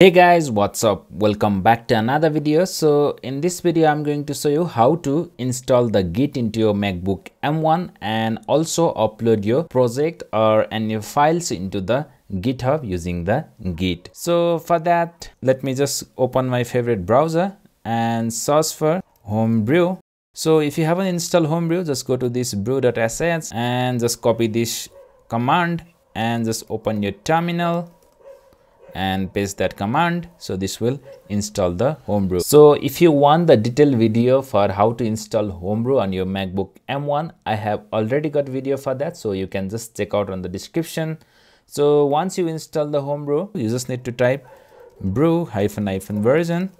hey guys what's up? Welcome back to another video. So in this video i'm going to show you how to install the git into your macbook m1 and also upload your project or any files into the github using the git. So for that let me just open my favorite browser and search for homebrew. So if you haven't installed homebrew just go to this brew.sh and just copy this command and just open your terminal and paste that command. So this will install the homebrew. So if you want the detailed video for how to install homebrew on your macbook m1 i have already got video for that. So you can just check out on the description. So once you install the homebrew you just need to type brew hyphen hyphen version.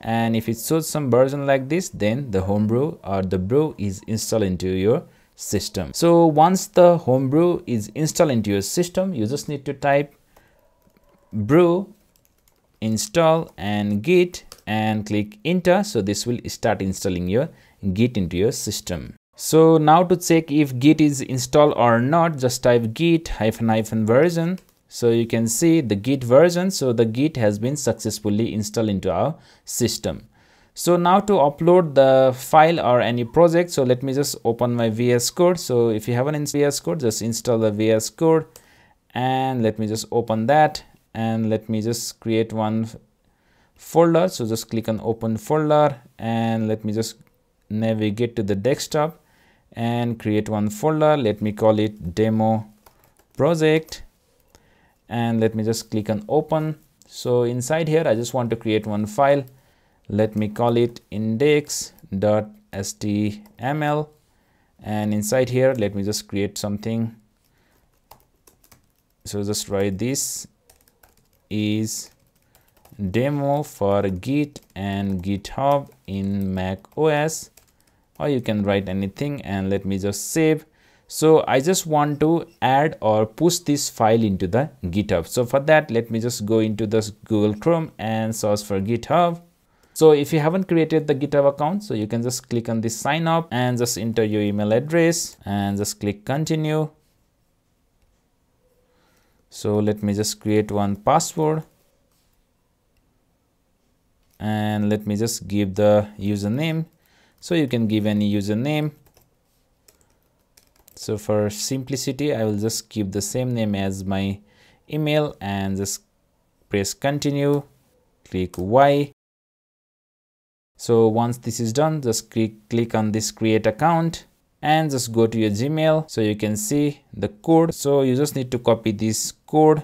And if it shows some version like this then the homebrew or the brew is installed into your system. So once the homebrew is installed into your system you just need to type brew install and git and click enter. So this will start installing your git into your system. So now to check if git is installed or not just type git hyphen hyphen version. So you can see the git version. So the git has been successfully installed into our system. So now to upload the file or any project so let me just open my vs code. So if you haven't installed vs code just install the vs code and let me just open that and let me just create one folder. So just click on open folder and let me just navigate to the desktop and create one folder. Let me call it demo project and let me just click on open. So inside here i just want to create one file. Let me call it index.html and inside here let me just create something. So just write this is demo for git and github in mac os or you can write anything and let me just save. So i just want to add or push this file into the github. So for that let me just go into this google chrome and search for github. So if you haven't created the github account so you can just click on this sign up and just enter your email address and just click continue so let me just create one password and let me just give the username. So you can give any username. So for simplicity i will just keep the same name as my email and just press continue. Click y. So once this is done just click click on this create account and just go to your gmail. So you can see the code. So you just need to copy this code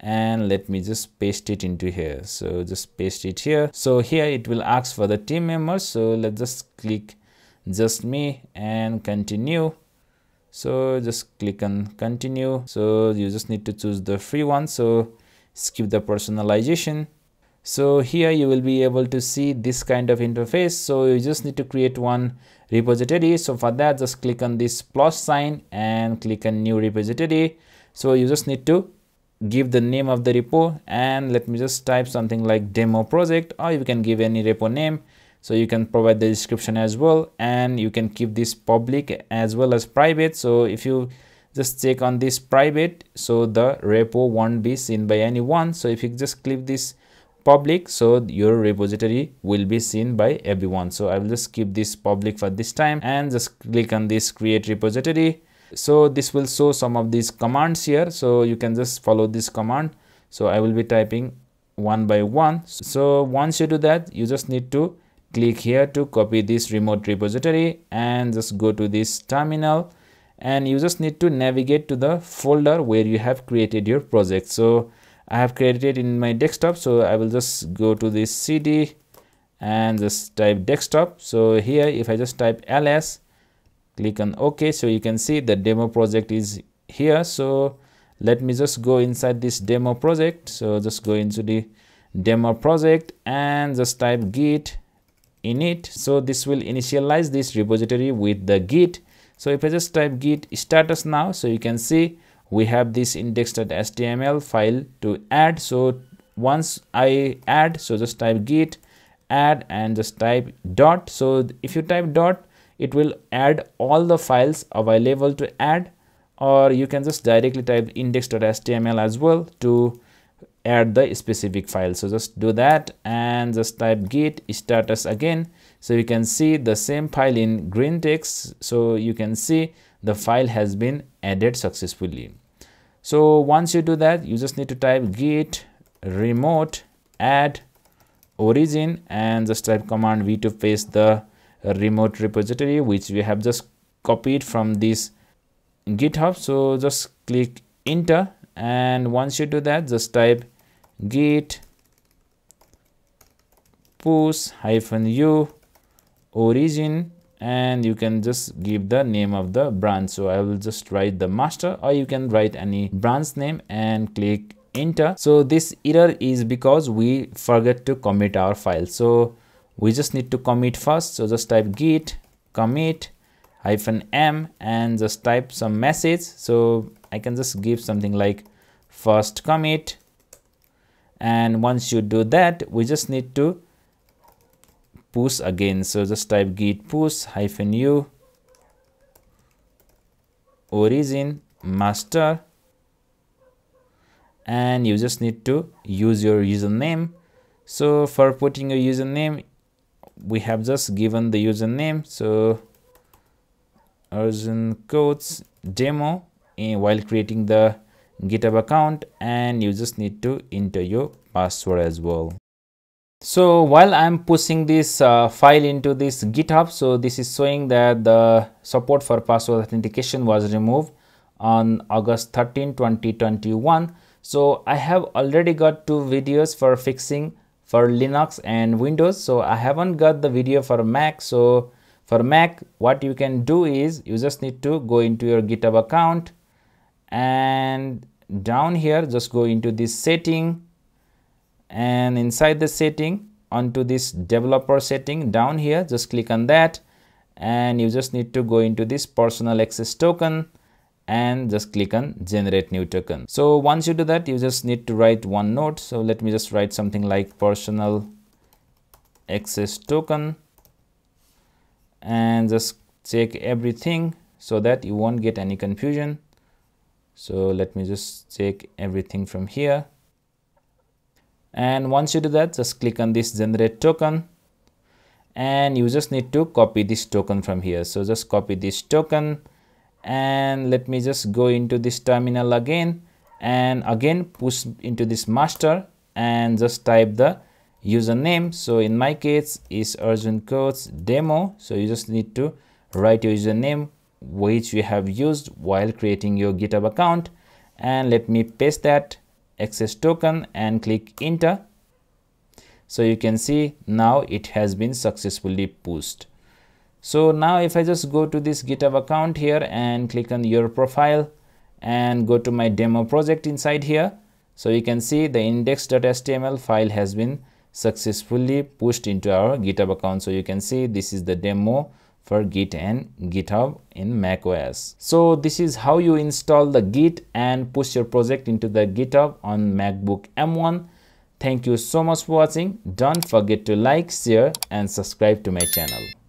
and let me just paste it into here. So just paste it here. So here it will ask for the team members. So let's just click just me and continue. So just click on continue. So you just need to choose the free one. So skip the personalization. So here you will be able to see this kind of interface. So you just need to create one repository. So for that just click on this plus sign and click on new repository so you just need to give the name of the repo and let me just type something like demo project or you can give any repo name. So you can provide the description as well and you can keep this public as well as private. So if you just check on this private so the repo won't be seen by anyone. So if you just click this public so your repository will be seen by everyone. So i will just keep this public for this time and just click on this create repository so this will show some of these commands here. So you can just follow this command. So i will be typing one by one. So once you do that you just need to click here to copy this remote repository and just go to this terminal. And you just need to navigate to the folder where you have created your project. So I have created it in my desktop. So I will just go to this CD and just type desktop. So here if I just type ls click on ok. So you can see the demo project is here. So let me just go inside this demo project. So just go into the demo project and just type git init. So this will initialize this repository with the git. So if i just type git status now so you can see we have this index.html file to add. So once i add so just type git add and just type dot. So if you type dot it will add all the files available to add or you can just directly type index.html as well to add the specific file. So just do that and just type git status again. So you can see the same file in green text. So you can see the file has been added successfully. So once you do that you just need to type git remote add origin and just type command v to paste the remote repository which we have just copied from this github. So just click enter and once you do that just type git push hyphen u origin and you can just give the name of the branch. So i will just write the master or you can write any branch name and click enter. So this error is because we forget to commit our file. So we just need to commit first so just type git commit hyphen m and just type some message. So i can just give something like first commit. And once you do that we just need to push again. So just type git push hyphen u origin master. And you just need to use your username. So for putting your username we have just given the username so Arjun codes demo in, while creating the github account and you just need to enter your password as well. So while i'm pushing this uh, file into this github so this is showing that the support for password authentication was removed on august 13 2021 so i have already got two videos for fixing for linux and windows. So i haven't got the video for mac. So for mac what you can do is you just need to go into your github account and down here just go into this setting. And inside the setting onto this developer setting down here just click on that. And you just need to go into this personal access token and just click on generate new token. So once you do that you just need to write one note so let me just write something like personal access token and just check everything so that you won't get any confusion. So let me just check everything from here. And once you do that just click on this generate token and you just need to copy this token from here. So just copy this token and let me just go into this terminal again. And again push into this master and just type the username. So in my case is Arjun codes demo. So you just need to write your username which you have used while creating your github account. And let me paste that access token and click enter. So you can see now it has been successfully pushed so now if i just go to this github account here and click on your profile and go to my demo project inside here so you can see the index.html file has been successfully pushed into our github account so you can see this is the demo for git and github in macOS. So this is how you install the git and push your project into the github on MacBook M1. Thank you so much for watching. Don't forget to like, share and subscribe to my channel.